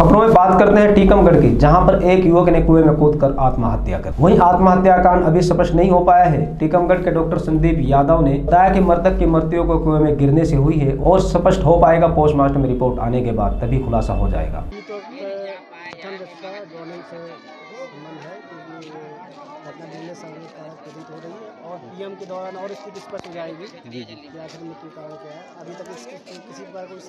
खबरों में बात करते हैं टीकमगढ़ की जहाँ पर एक युवक ने कुएँ में कूदकर आत्महत्या कर। वहीं आत्महत्या कांड अभी स्पष्ट नहीं हो पाया है। टीकमगढ़ के डॉक्टर संदीप यादव ने बताया कि मृतक की मृत्यु को कुएँ में गिरने से हुई है और स्पष्ट हो पाएगा पोस्टमार्टम रिपोर्ट आने के बाद तभी खुलासा हो जाएगा। तो, और पीएम के दौरान और स्थिति स्पष्ट हो जाएगी जी जी। आखिर मृत्यु कारण क्या है। अभी तक किसी प्रकार कोई